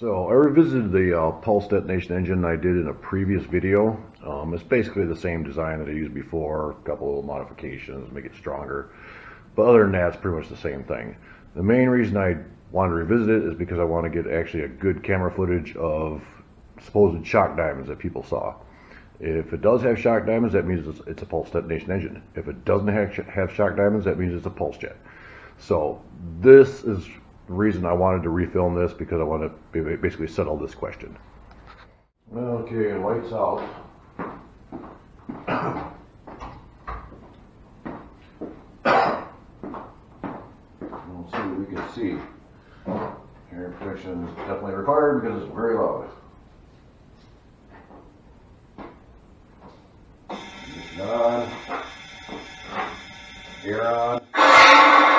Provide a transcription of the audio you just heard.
So I revisited the uh, pulse detonation engine I did in a previous video. Um, it's basically the same design that I used before, a couple of modifications, make it stronger. But other than that, it's pretty much the same thing. The main reason I wanted to revisit it is because I want to get actually a good camera footage of supposed shock diamonds that people saw. If it does have shock diamonds, that means it's, a pulse detonation engine. If it doesn't have shock diamonds, that means it's a pulse jet. So this is the reason I wanted to refilm this because I want to basically settle this question. Okay, lights out. We'll see what we can see. Hearing protection is definitely required because it's very loud. On. Here on.